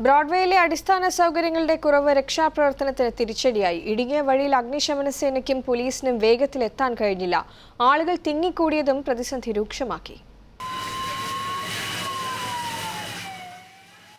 ബ്രോഡ്വേയിലെ അടിസ്ഥാന സൗകര്യങ്ങളുടെ കുറവ് രക്ഷാപ്രവർത്തനത്തിന് തിരിച്ചടിയായി. ഇടുങ്ങിയ വഴിയിൽ അഗ്നിശമന സേനയ്ക്കും പോലീസിനും വേഗത്തിൽ എത്താൻ കഴിഞ്ഞില്ല. ആളുകൾ തിങ്ങിക്കൂടിയതും പ്രതിസന്ധി രൂക്ഷമാക്കി.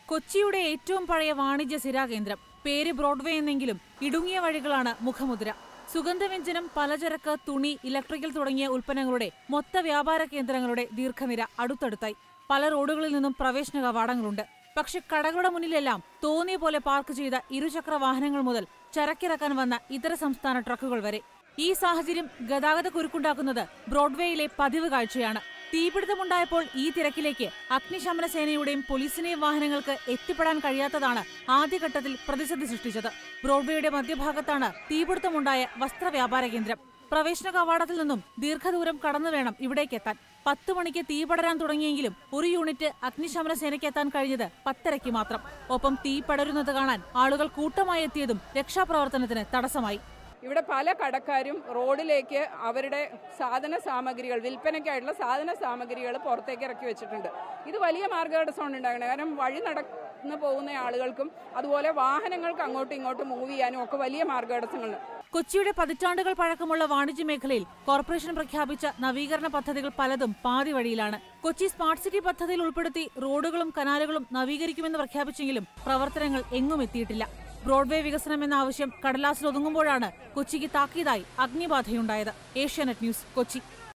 കൊച്ചിയുടെ ഏറ്റവും പഴയ വാണിജ്യ സിരാകേന്ദ്രം. പേര് ബ്രോഡ്വേ എന്നെങ്കിലും ഇടുങ്ങിയ വഴികളാണ് മുഖമുദ്ര. സുഗന്ധവ്യഞ്ജനം പലചരക്ക് തുണി ഇലക്ട്രിക്കൽ തുടങ്ങിയ ഉൽപ്പന്നങ്ങളുടെ മൊത്ത വ്യാപാര കേന്ദ്രങ്ങളുടെ ദീർഘനിര അടുത്തടുത്തായി. പല റോഡുകളിൽ നിന്നും പ്രവേശന കവാടങ്ങളുണ്ട്. പക്ഷെ കടകളുടെ മുന്നിലെല്ലാം തോന്നിയ പോലെ പാർക്ക് ചെയ്ത ഇരുചക്ര വാഹനങ്ങൾ മുതൽ ചരക്കിറക്കാൻ വന്ന ഇതര സംസ്ഥാന ട്രക്കുകൾ വരെ. ഈ സാഹചര്യം ഗതാഗത കുരുക്കുണ്ടാക്കുന്നത് ബ്രോഡ്വേയിലെ പതിവ് കാഴ്ചയാണ്. തീപിടുത്തമുണ്ടായപ്പോൾ ഈ തിരക്കിലേക്ക് അഗ്നിശമന സേനയുടെയും പോലീസിന്റെയും വാഹനങ്ങൾക്ക് എത്തിപ്പെടാൻ കഴിയാത്തതാണ് ആദ്യഘട്ടത്തിൽ പ്രതിസന്ധി സൃഷ്ടിച്ചത്. ബ്രോഡ്വേയുടെ മധ്യഭാഗത്താണ് തീപിടുത്തമുണ്ടായ വസ്ത്രവ്യാപാര കേന്ദ്രം. പ്രവേശന കവാടത്തിൽ നിന്നും ദീർഘദൂരം കടന്നു വേണം ഇവിടേക്കെത്താൻ. പത്ത് മണിക്ക് തീ പടരാൻ തുടങ്ങിയെങ്കിലും ഒരു യൂണിറ്റ് അഗ്നിശമന സേനയ്ക്ക് എത്താൻ കഴിഞ്ഞത് പത്തരയ്ക്ക് മാത്രം. ഒപ്പം തീ പടരുന്നത് കാണാൻ ആളുകൾ കൂട്ടമായി എത്തിയതും രക്ഷാപ്രവർത്തനത്തിന് തടസ്സമായി. ഇവിടെ പല കടക്കാരും റോഡിലേക്ക് അവരുടെ സാധന സാമഗ്രികൾ വിൽപ്പനയ്ക്കായിട്ടുള്ള സാധന സാമഗ്രികൾ പുറത്തേക്ക് ഇറക്കി വെച്ചിട്ടുണ്ട്. ഇത് വലിയ മാർഗതടസ്സമാണ് ഉണ്ടാകുന്നത്. കാരണം വഴി നടന്ന് പോകുന്ന ആളുകൾക്കും അതുപോലെ വാഹനങ്ങൾക്ക് അങ്ങോട്ടും ഇങ്ങോട്ടും മൂവ് ചെയ്യാനും ഒക്കെ വലിയ മാർഗതടസ്സങ്ങളുണ്ട് കൊച്ചിയുടെ പതിറ്റാണ്ടുകൾ പഴക്കമുള്ള വാണിജ്യ മേഖലയിൽ കോർപ്പറേഷൻ പ്രഖ്യാപിച്ച നവീകരണ പദ്ധതികൾ പലതും പാതി വഴിയിലാണ്. കൊച്ചി സ്മാർട്ട് സിറ്റി പദ്ധതിയിൽ ഉൾപ്പെടുത്തി റോഡുകളും കനാലുകളും നവീകരിക്കുമെന്ന് പ്രഖ്യാപിച്ചെങ്കിലും പ്രവർത്തനങ്ങൾ എങ്ങും എത്തിയിട്ടില്ല. ബ്രോഡ്വേ വികസനം എന്ന ആവശ്യം കടലാസിൽ ഒതുങ്ങുമ്പോഴാണ് കൊച്ചിക്ക് താക്കീതായി അഗ്നിബാധയുണ്ടായത്. ഏഷ്യാനെറ്റ് ന്യൂസ് കൊച്ചി.